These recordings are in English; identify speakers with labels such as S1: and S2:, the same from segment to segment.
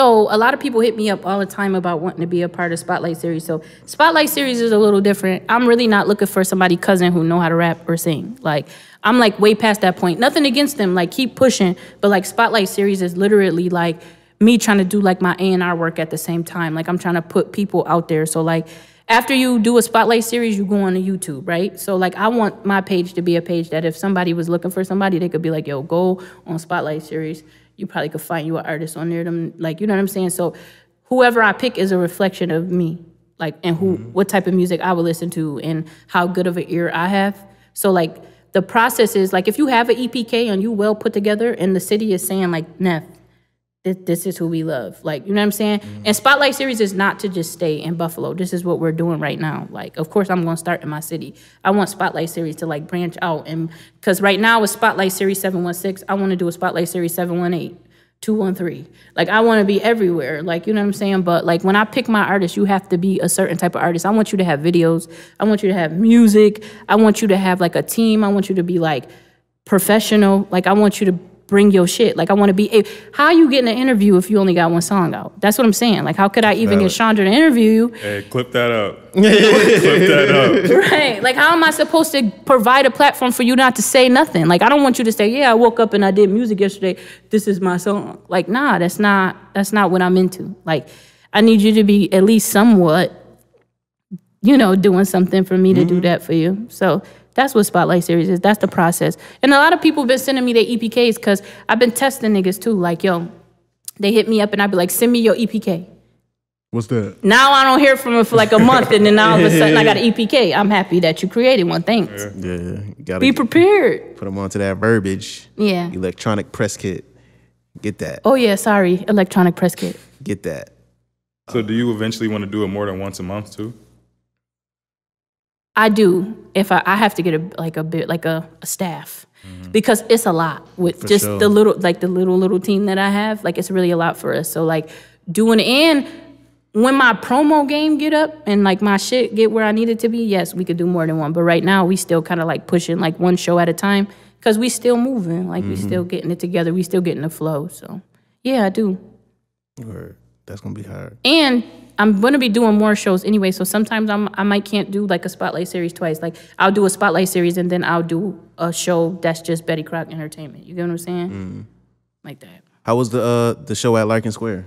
S1: So a lot of people hit me up all the time about wanting to be a part of Spotlight Series. So Spotlight Series is a little different. I'm really not looking for somebody cousin who know how to rap or sing. Like I'm like way past that point. Nothing against them. Like keep pushing. But like Spotlight Series is literally like me trying to do like my A&R work at the same time. Like I'm trying to put people out there. So like after you do a spotlight series, you go on to YouTube, right? So like I want my page to be a page that if somebody was looking for somebody, they could be like, yo, go on spotlight series. You probably could find you an artist on there. Them like you know what I'm saying? So whoever I pick is a reflection of me. Like and who mm-hmm. what type of music I would listen to and how good of an ear I have. So like the process is like if you have an EPK and you well put together and the city is saying like, Neph, this, this is who we love. Like, you know what I'm saying?
S2: Mm-hmm.
S1: And Spotlight Series is not to just stay in Buffalo. This is what we're doing right now. Like, of course, I'm going to start in my city. I want Spotlight Series to like branch out. And because right now with Spotlight Series 716, I want to do a Spotlight Series 718. 213. Like I want to be everywhere. Like, you know what I'm saying? But like when I pick my artist, you have to be a certain type of artist. I want you to have videos. I want you to have music. I want you to have like a team. I want you to be like professional. Like I want you to bring your shit. Like I want to be a how you getting an interview if you only got one song out? That's what I'm saying. Like how could I even get Chandra to interview you?
S2: Hey, clip that up. clip that up.
S1: Right. Like, how am I supposed to provide a platform for you not to say nothing? Like, I don't want you to say, "Yeah, I woke up and I did music yesterday. This is my song." Like, nah, that's not that's not what I'm into. Like, I need you to be at least somewhat, you know, doing something for me to do mm-hmm. that for you. So that's what Spotlight Series is. That's the process. And a lot of people have been sending me their EPKs because I've been testing niggas too. Like, yo, they hit me up and I'd be like, "Send me your E EPK."
S3: What's that?
S1: Now I don't hear from him for like a month, and then all of a sudden I got an EPK. I'm happy that you created one. Thanks.
S3: Yeah, you gotta
S1: Be prepared.
S3: put them onto that verbiage.
S1: Yeah.
S3: Electronic press kit. Get that.
S1: Oh yeah, sorry. Electronic press kit.
S3: Get that.
S2: So, do you eventually want to do it more than once a month too?
S1: I do. If I, I have to get a like a bit like a, a staff mm-hmm. because it's a lot with just
S3: sure.
S1: the little like the little little team that I have. Like it's really a lot for us. So like doing and when my promo game get up and like my shit get where I need it to be, yes, we could do more than one. But right now we still kind of like pushing like one show at a time because we still moving. Like we still mm-hmm. getting it together. We still getting the flow. So yeah, I do.
S3: Word. That's gonna be hard.
S1: And I'm gonna be doing more shows anyway, so sometimes I'm I might can't do like a spotlight series twice. Like I'll do a spotlight series and then I'll do a show that's just Betty Croc Entertainment. You get what I'm saying? Like that.
S3: How was the uh the show at Larkin Square?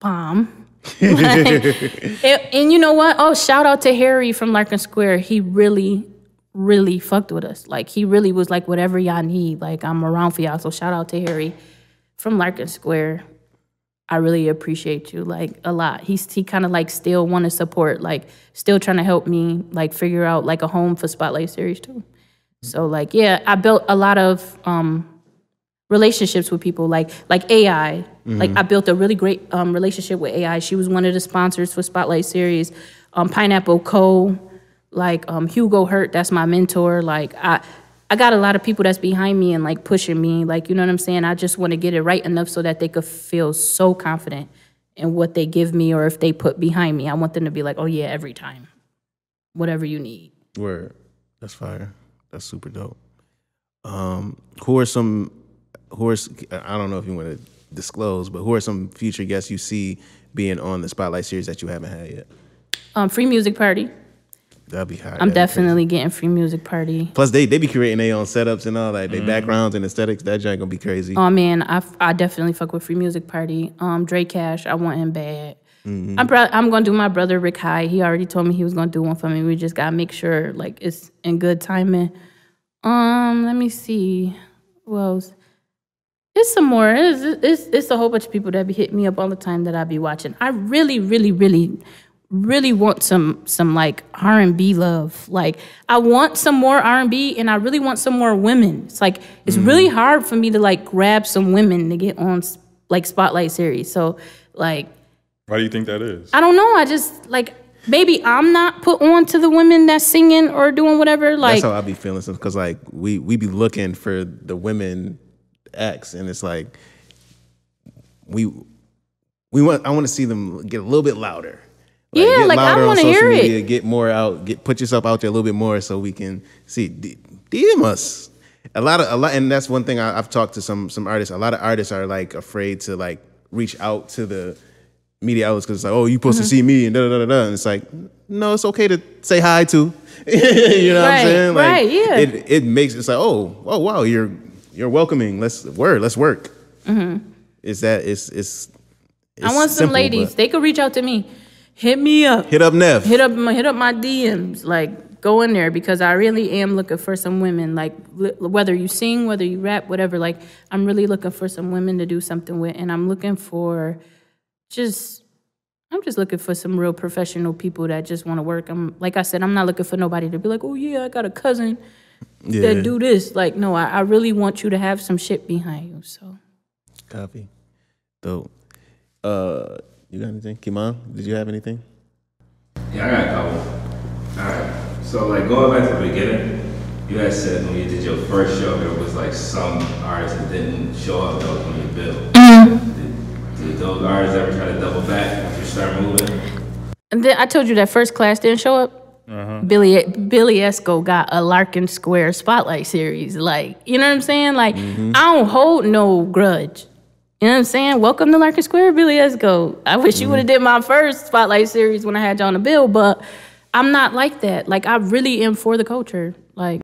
S1: Bomb. Like, and you know what? Oh, shout out to Harry from Larkin Square. He really, really fucked with us. Like he really was like, whatever y'all need, like I'm around for y'all. So shout out to Harry from Larkin Square. I really appreciate you like a lot. He's he kind of like still want to support, like still trying to help me like figure out like a home for Spotlight series too. So like yeah, I built a lot of um relationships with people like like AI. Like I built a really great um, relationship with AI. She was one of the sponsors for Spotlight series. Um, Pineapple Co. Like um, Hugo Hurt, that's my mentor. Like I. I got a lot of people that's behind me and like pushing me, like you know what I'm saying. I just want to get it right enough so that they could feel so confident in what they give me or if they put behind me. I want them to be like, oh yeah, every time, whatever you need.
S3: Word. That's fire. That's super dope. Um, who are some who are I don't know if you want to disclose, but who are some future guests you see being on the Spotlight series that you haven't had yet?
S1: Um, free music party.
S3: That'd be hard.
S1: I'm definitely getting free music party.
S3: Plus, they they be creating their own setups and all that, their backgrounds and aesthetics. That joint gonna be crazy.
S1: Oh man, I, I definitely fuck with Free Music Party. Um, Dre Cash, I want him bad. I'm bro- I'm gonna do my brother Rick Hyde. He already told me he was gonna do one for me. We just gotta make sure like it's in good timing. Um, let me see. Who else? It's some more. It's, it's it's a whole bunch of people that be hitting me up all the time that I be watching. I really, really, really, really want some some like R and B love. Like I want some more R and B, and I really want some more women. It's like it's mm. really hard for me to like grab some women to get on like spotlight series. So like
S2: Why do you think that is?
S1: I don't know. I just like maybe I'm not put on to the women that's singing or doing whatever. Like
S3: That's how I be feeling because like we we be looking for the women acts, and it's like we we want I want to see them get a little bit louder.
S1: Yeah,
S3: get
S1: like, I wanna
S3: social
S1: hear it.
S3: media, Get more out. Get put yourself out there a little bit more so we can see. D- DM us a lot of a lot, and that's one thing I, I've talked to some some artists. A lot of artists are like afraid to like reach out to the media outlets because it's like, oh, you supposed
S1: Mm-hmm.
S3: to see me and da da da da. And it's like, no, it's okay to say hi to. you know what I'm saying? Like,
S1: right, yeah.
S3: It it makes it's like, oh, oh wow, you're you're welcoming. Let's word, let's work. Is that it's it's.
S1: Mm-hmm. I
S3: it's
S1: want some
S3: simple,
S1: ladies.
S3: but-
S1: They could reach out to me. Hit me up.
S3: Hit up Neph.
S1: hit up my hit up my DMs. Like go in there because I really am looking for some women. Like li- whether you sing, whether you rap, whatever. Like I'm really looking for some women to do something with, and I'm looking for just. I'm just looking for some real professional people that just want to work. I'm like I said, I'm not looking for nobody to be like, oh yeah, I got a cousin
S3: yeah.
S1: that do this. Like no, I, I really want you to have some shit behind you. So
S3: Copy. Dope. Uh, you got anything? Kimon, did you have anything?
S4: Yeah, I got a couple. Alright. So like going back to the beginning, you guys said when you did your first show there was like some artists that didn't show up that was on your bill. Did, did those artists ever try to double back after you start moving?
S1: And then I told you that first class didn't show up. Uh-huh. Billy Billy Esco got a Larkin Square Spotlight series. Like, you know what I'm saying? Like, mm-hmm. I don't hold no grudge. You know what I'm saying? Welcome to Larkin Square, Billy Esco. I wish you would have mm-hmm. did my first Spotlight series when I had you on the bill, but I'm not like that. Like, I really am for the culture. Like,